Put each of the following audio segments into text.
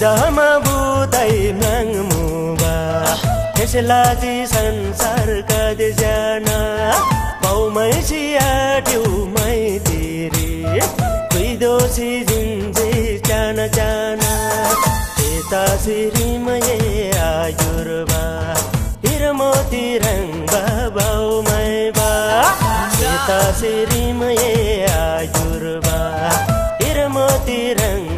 चौधमा बुदै नाङमुबा त्यसलाजी संसार कदे जान पाउमै सियाट्यौ मै तिरे। दुई दोषी जिन्जे चाना चाना। यता सिरिमये आयुर्बा हिरमोती रङ्गा बाउमै बा यता सिरिमये आयुर्बा हिरमोती रङ्गा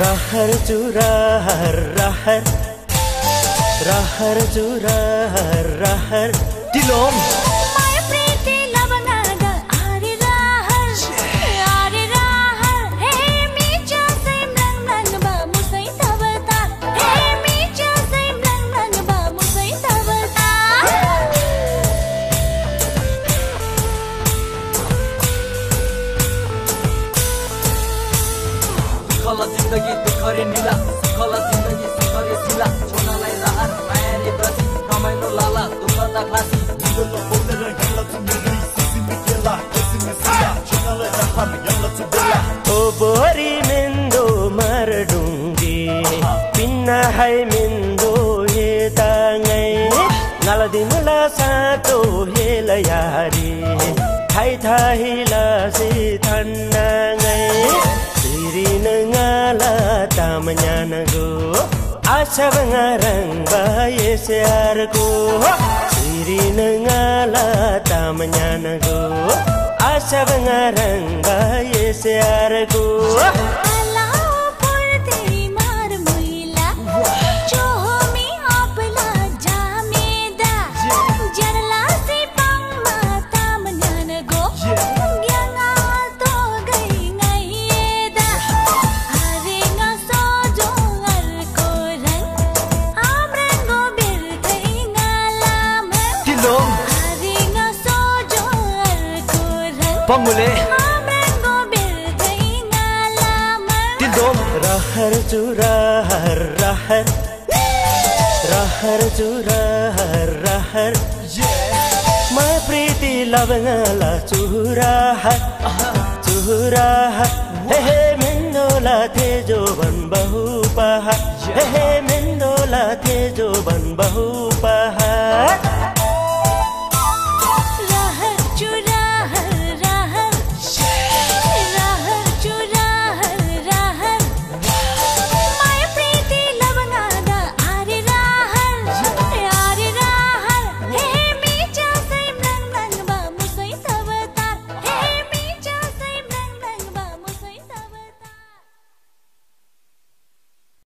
रहर चुराहर रहर रहर चुराहर रहर दिलोम सुखला जिन्दगी दुःखरे निला सुखला जिन्दगी सुखरे सिला। छोनालाई राहत मायाले ब्रसी रमाइलो लाला दुःख त खासी निलो बोलेर हेला तु मेरी सिसिमी केला सिसिमी सिला। छोनालाई राहत यल्ला तु बेला। ओ बोरी मेन्दो मार डुङ्गी पिन्ना हाई मेन्दो हे ताङै नलदिमला सातो हेल यारी थाइ थाइ लासे तामन्यानगो आशा बङ्गारङ बाये स्यारको सिरि नङाला तामन्यानगो आशा बङ्गारङ बाये स्यारको अलाउ पङ्गुले रहर चुराहर रहर। रहर चुराहर रहर। म प्रीति लवङ्गला चुराहर चुराहर हे मेन्दोला तेजो भन् बहु पहाड हे मेन्दोला तेजो भन् बहु